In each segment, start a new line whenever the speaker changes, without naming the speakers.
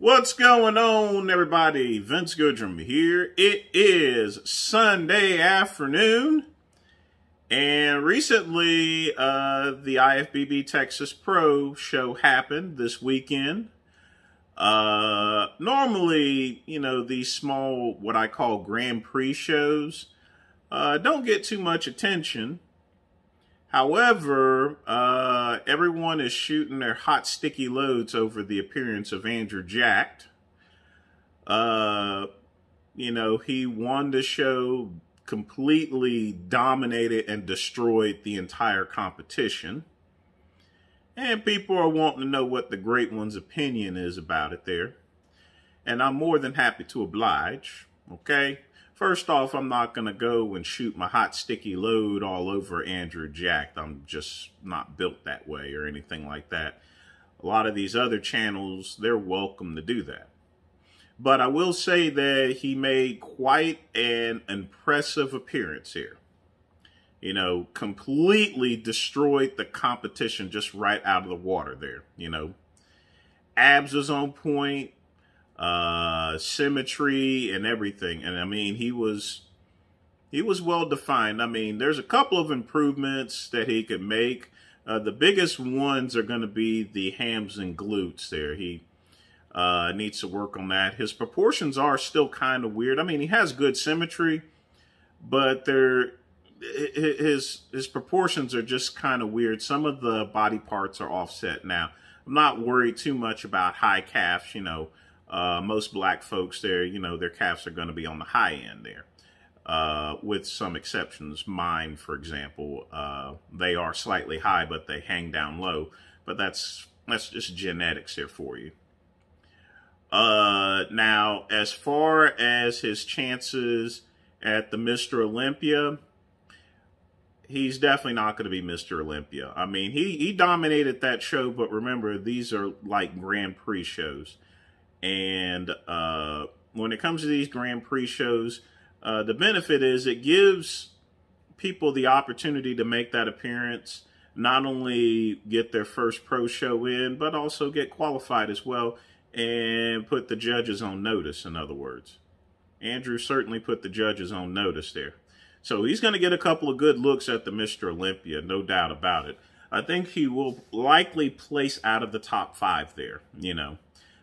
What's going on, everybody? Vince Goodrum here. It is Sunday afternoon, and recently uh, the IFBB Texas Pro show happened this weekend. Uh, normally, you know, these small, what I call Grand Prix shows, uh, don't get too much attention. However, uh, everyone is shooting their hot, sticky loads over the appearance of Andrew Jacked. Uh, you know, he won the show, completely dominated and destroyed the entire competition. And people are wanting to know what the great one's opinion is about it there. And I'm more than happy to oblige, okay? First off, I'm not going to go and shoot my hot sticky load all over Andrew Jacked. I'm just not built that way or anything like that. A lot of these other channels, they're welcome to do that. But I will say that he made quite an impressive appearance here. You know, completely destroyed the competition just right out of the water there, you know. Abs was on point uh, symmetry and everything. And I mean, he was he was well defined. I mean, there's a couple of improvements that he could make. Uh, the biggest ones are going to be the hams and glutes there. He uh, needs to work on that. His proportions are still kind of weird. I mean, he has good symmetry, but they're his his proportions are just kind of weird. Some of the body parts are offset now. I'm not worried too much about high calves, you know, uh, most black folks there, you know, their calves are going to be on the high end there. Uh, with some exceptions. Mine, for example, uh, they are slightly high, but they hang down low. But that's that's just genetics there for you. Uh, now, as far as his chances at the Mr. Olympia, he's definitely not going to be Mr. Olympia. I mean, he, he dominated that show, but remember, these are like Grand Prix shows. And uh, when it comes to these Grand Prix shows, uh, the benefit is it gives people the opportunity to make that appearance, not only get their first pro show in, but also get qualified as well and put the judges on notice, in other words. Andrew certainly put the judges on notice there. So he's going to get a couple of good looks at the Mr. Olympia, no doubt about it. I think he will likely place out of the top five there, you know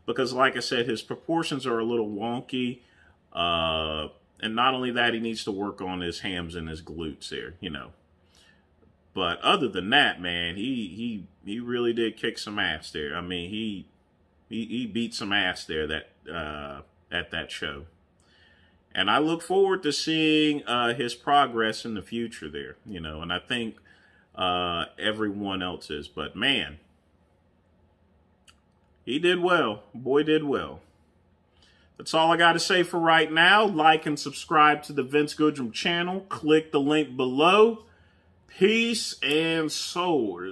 because, like I said, his proportions are a little wonky. Uh, and not only that, he needs to work on his hams and his glutes there, you know. But other than that, man, he he he really did kick some ass there. I mean, he he, he beat some ass there that uh, at that show. And I look forward to seeing uh, his progress in the future there, you know. And I think uh, everyone else is. But man, he did well. Boy did well. That's all I got to say for right now. Like and subscribe to the Vince Goodrum channel. Click the link below. Peace and soul.